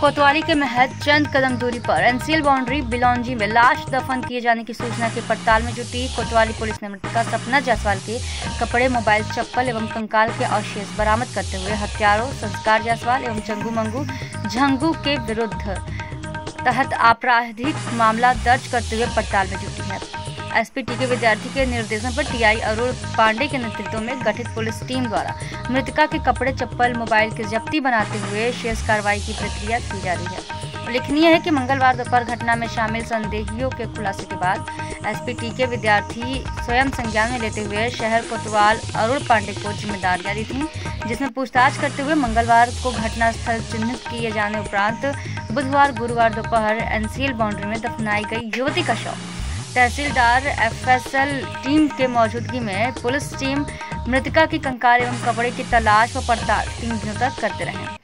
कोतवाली के महज चंद कदम दूरी पर एनसीएल बाउंड्री बिलौंजी में लाश दफन किए जाने की सूचना के पड़ताल में जुटी कोतवाली पुलिस ने मृतका सपना जायसवाल के कपड़े, मोबाइल, चप्पल एवं कंकाल के अवशेष बरामद करते हुए हथियारों संस्कार जायसवाल एवं चंगू मंगू झंगू के विरुद्ध तहत आपराधिक मामला दर्ज करते हुए पड़ताल में जुटी है। एसपीटी के विद्यार्थी के निर्देशन पर टीआई अरुण पांडे के नेतृत्व में गठित पुलिस टीम द्वारा मृतका के कपड़े, चप्पल, मोबाइल की जब्ती बनाते हुए शेष कार्रवाई की प्रक्रिया की जा रही है। उल्लेखनीय है कि मंगलवार दोपहर घटना में शामिल संदेहियों के खुलासे के बाद एसपीटी के विद्यार्थी स्वयं संज्ञान में लेते हुए शहर कोतवाल अरुण पांडे को जिम्मेदारियाँ दी थी, जिसमें पूछताछ करते हुए मंगलवार को घटनास्थल चिन्हित किए जाने उपरांत बुधवार, गुरुवार दोपहर एनसीएल बाउंड्री में दफनाई गई युवती का शव। तहसीलदार एफएसएल टीम के मौजूदगी में पुलिस टीम मृतका की कंकाल एवं कपड़े की तलाश व पड़ताल तीन दिनों तक करते रहे।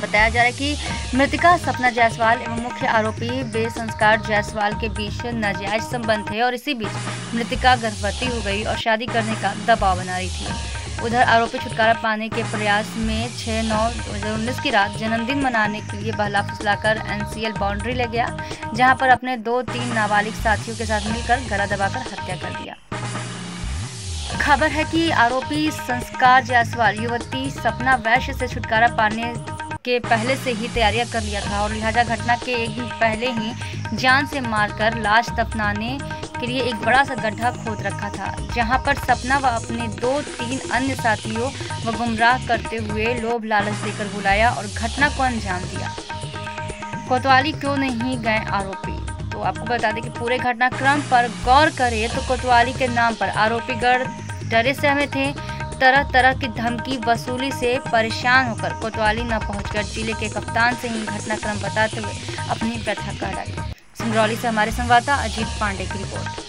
बताया जा रहा है कि मृतिका सपना जायसवाल एवं मुख्य आरोपी बेसंस्कार जायसवाल के बीच नाजायज संबंध थे और इसी बीच मृतिका गर्भवती हो गई और शादी करने का दबाव बना रही थी। उधर आरोपी छुटकारा पाने के प्रयास में 6 नौ दो की रात जन्मदिन मनाने के लिए बहला फुसलाकर एनसीएल बाउंड्री ले गया, जहाँ पर अपने दो तीन नाबालिग साथियों के साथ मिलकर गला दबाकर हत्या कर दिया। खबर है कि आरोपी संस्कार जायसवाल, युवती सपना वैश्य से छुटकारा पाने के पहले से ही तैयारियाँ कर लिया था और लिहाजा घटना के एक दिन पहले ही जान से मारकर लाश दफनाने के लिए एक बड़ा सा गड्ढा खोद रखा था, जहाँ पर सपना व अपने दो तीन अन्य साथियों व गुमराह करते हुए लोभ लालच देकर बुलाया और घटना को अंजाम दिया। कोतवाली क्यों नहीं गए आरोपी? तो आपको बता दें कि पूरे घटनाक्रम पर गौर करें तो कोतवाली के नाम पर आरोपीगढ़ डरे सहमे थे। तरह तरह की धमकी, वसूली से परेशान होकर कोतवाली न पहुंचकर ज़िले के कप्तान से ही घटनाक्रम बताते हुए अपनी व्यथा कह डाली। सिंगरौली से हमारे संवाददाता अजीत पांडे की रिपोर्ट।